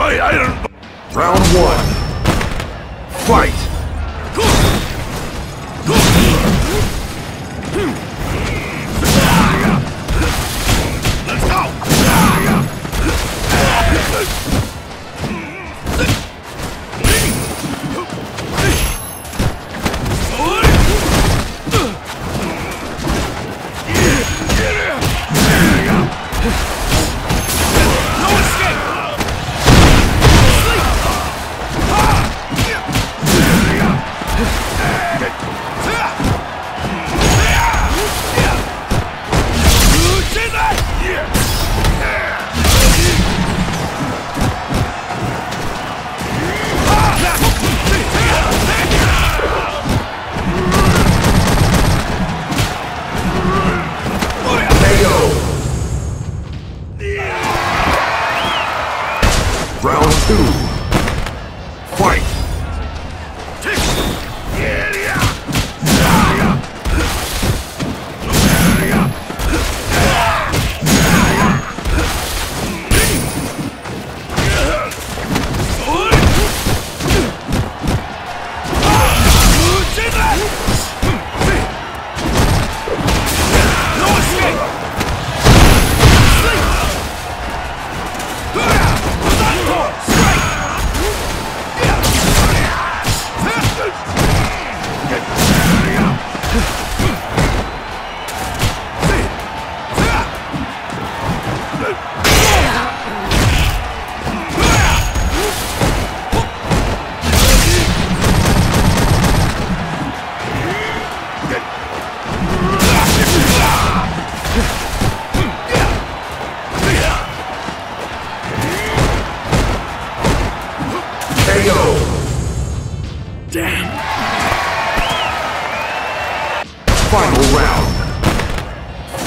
My iron... Round one. Fight! Let's go! No two.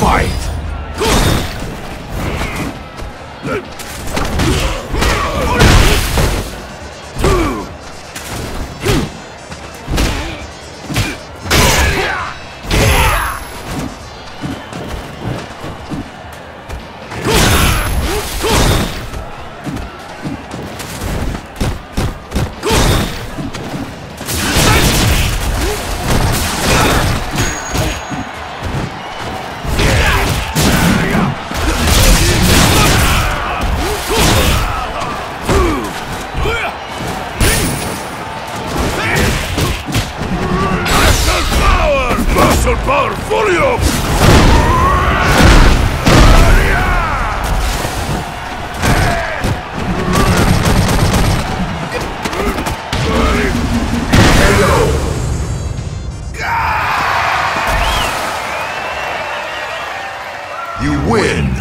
Fight! Por Fulio! You win!